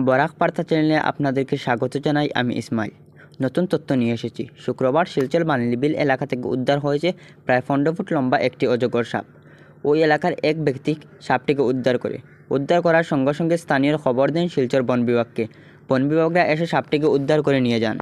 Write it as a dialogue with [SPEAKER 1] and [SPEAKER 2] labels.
[SPEAKER 1] বরাক পার্থা চ্যানেলে আপনাদেরকে স্বাগত জানাই, আমি ইসমাইল। নতুন তথ্য নিয়ে এসেছি। শুক্রবার শিলচর বানলিবিল এলাকা থেকে উদ্ধার হয়েছে প্রায় পনেরো ফুট লম্বা একটি অজগর সাপ। ওই এলাকার এক ব্যক্তি সাপটিকে উদ্ধার করে। উদ্ধার করার সঙ্গে সঙ্গে স্থানীয় খবর দেন শিলচর বন বিভাগকে। বন বিভাগরা এসে সাপটিকে উদ্ধার করে নিয়ে যান।